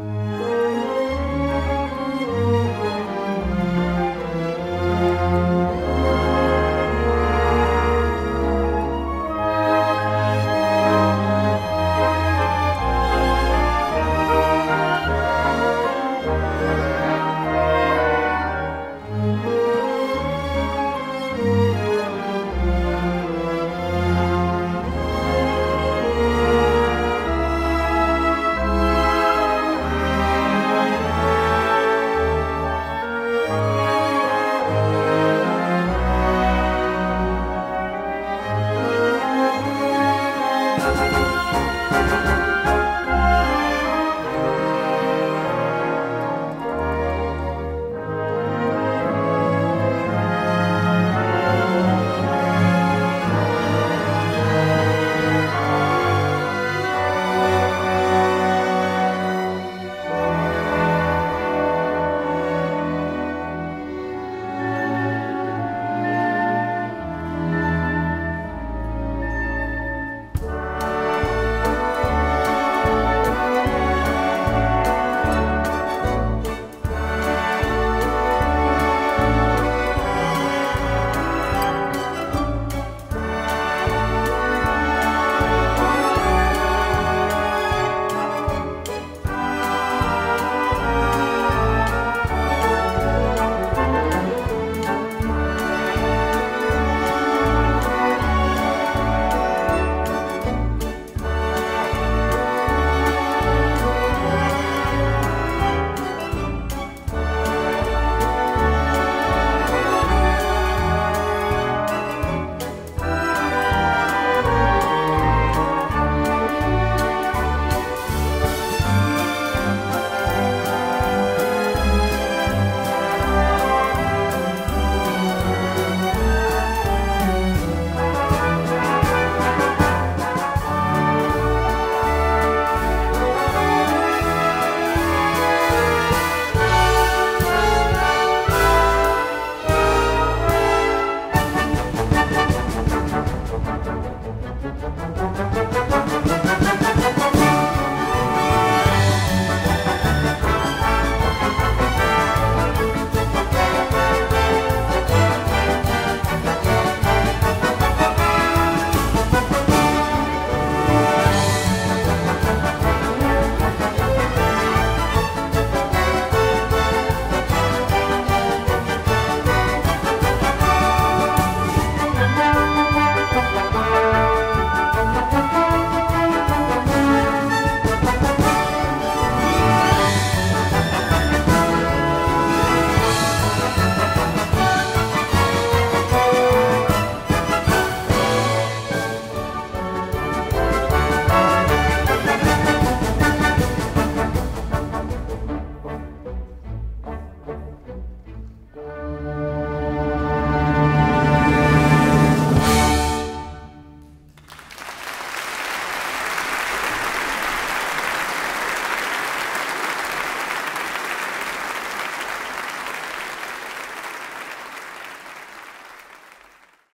Bye.